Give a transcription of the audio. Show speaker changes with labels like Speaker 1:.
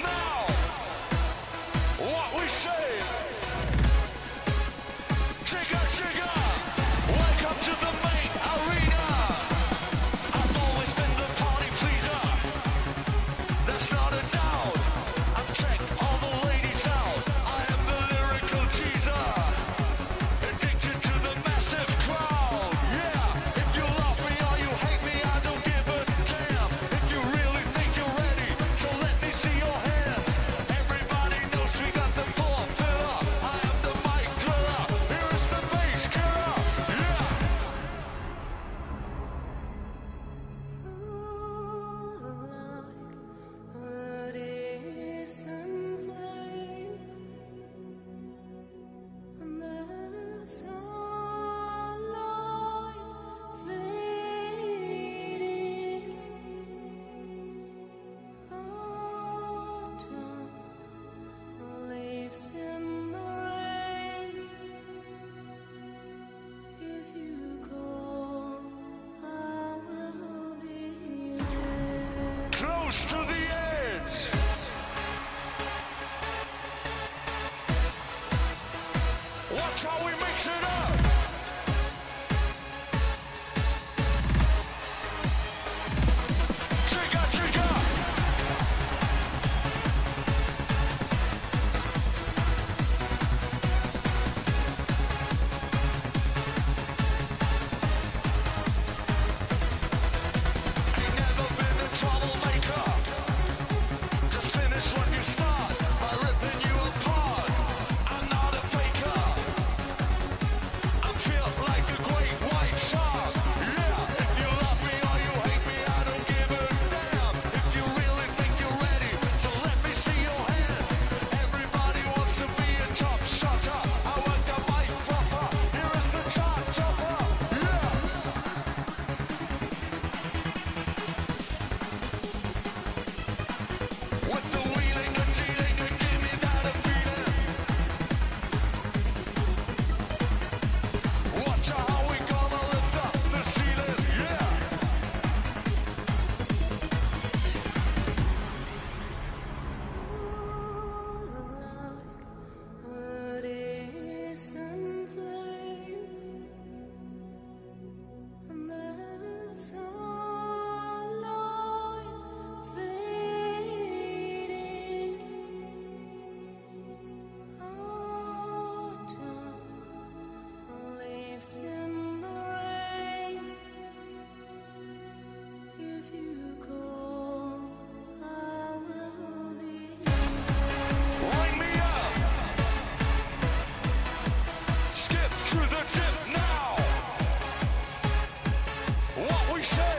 Speaker 1: Now, what we say? Trigger! Rush to the edge. Watch how we Shea.